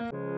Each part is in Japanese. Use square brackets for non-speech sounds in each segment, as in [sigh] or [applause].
うん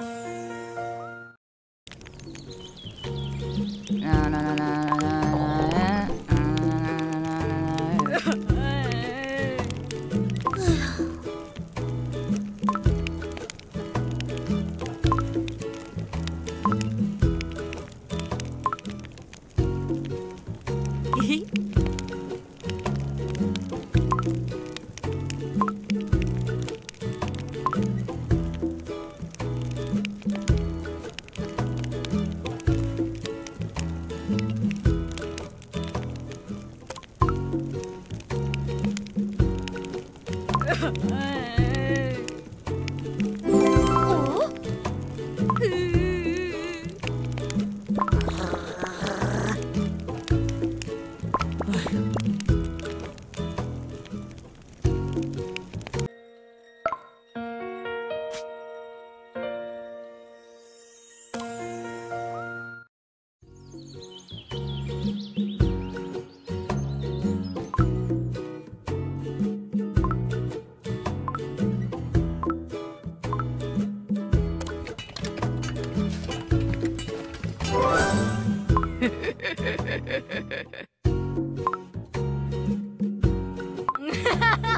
Hehe. 哎 [laughs]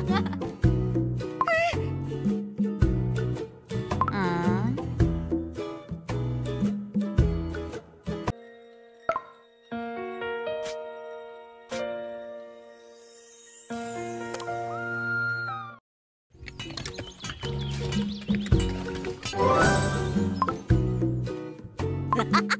[laughs] うん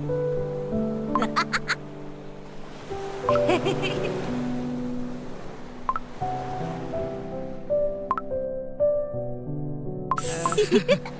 Ha ha ha!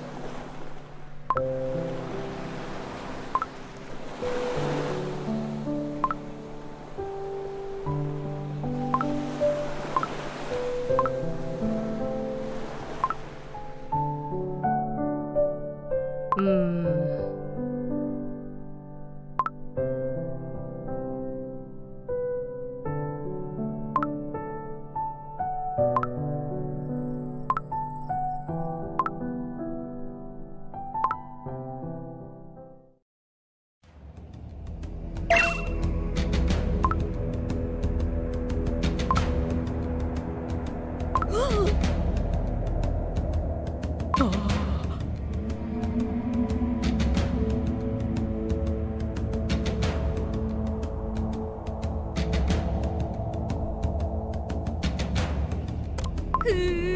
ん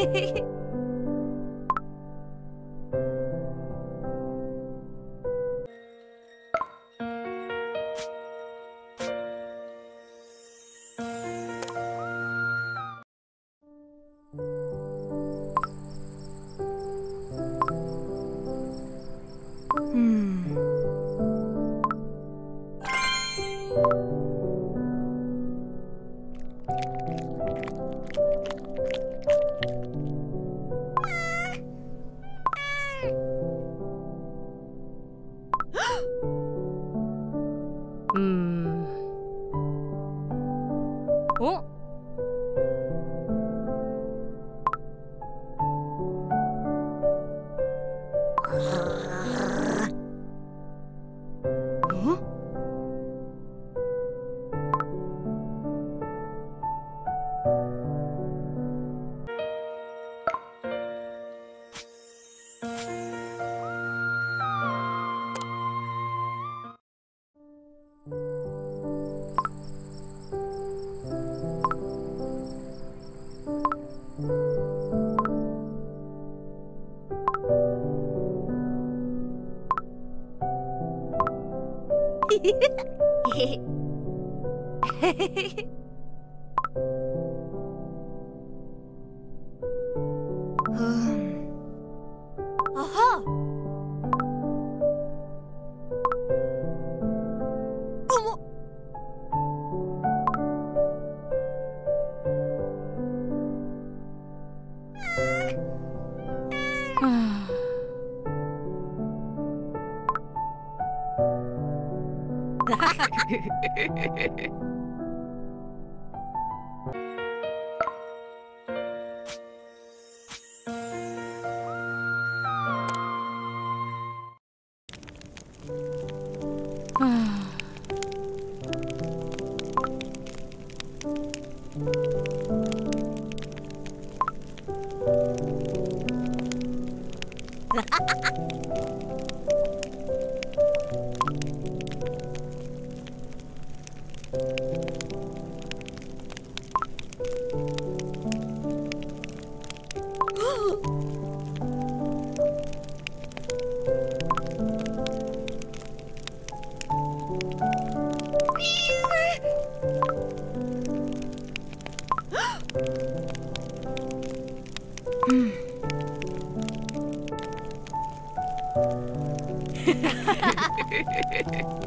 ¡Gracias! [laughs] あ [laughs] はあは う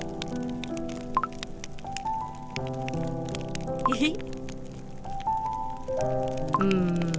[laughs] んうん。